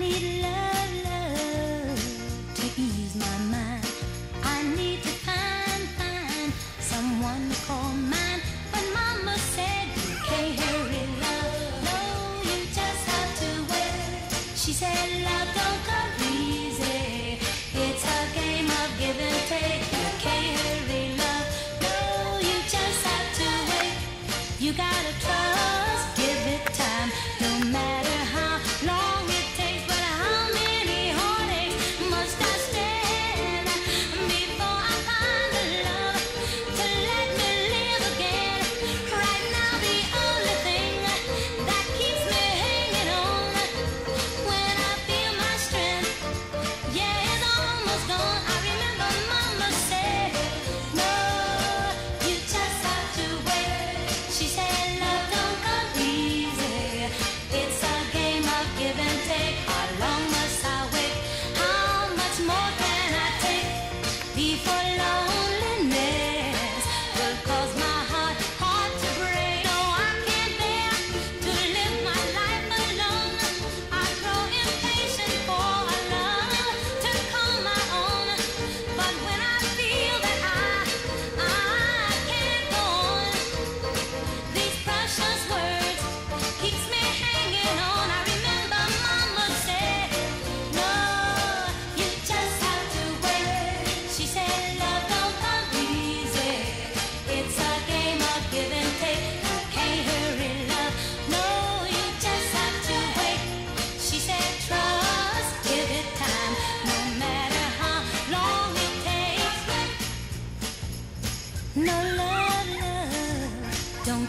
need love, love to ease my mind. I need to find, find someone to call mine. But mama said, hurry, love, no, you just have to wait. She said, love don't come easy. It's a game of give and take. You can't hurry, love, no, you just have to wait. You gotta try.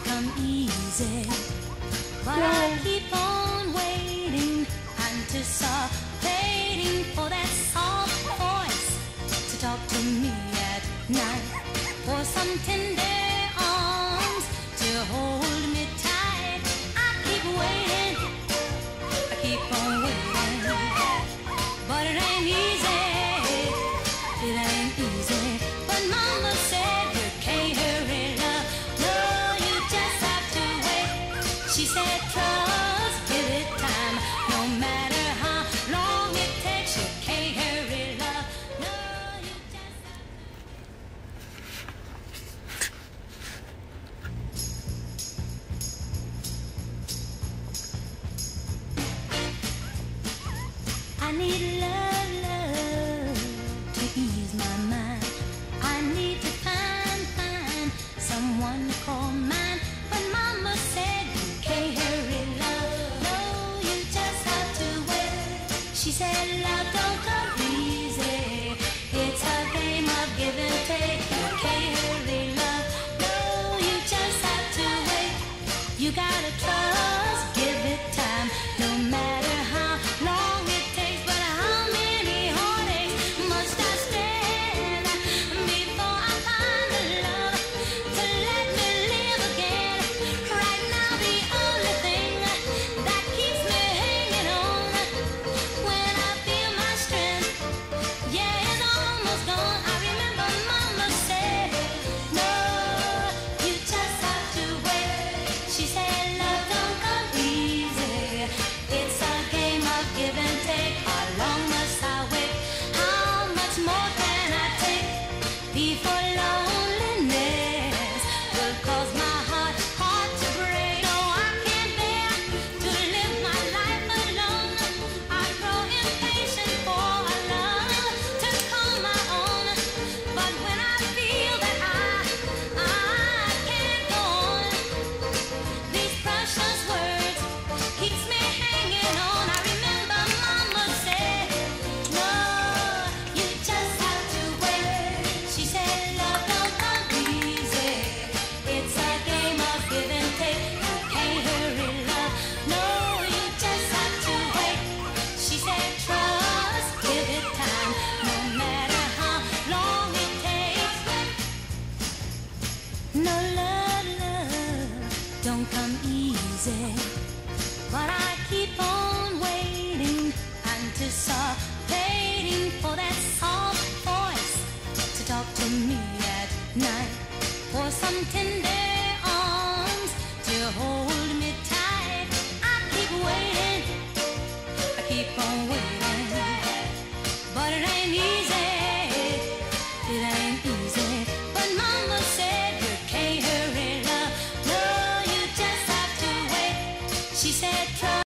come easy, but yeah. I keep on waiting until. I need love, love to ease my mind. I need to find, find someone to call mine. Mama said you can't hurry love, no, you just have to wait. She said.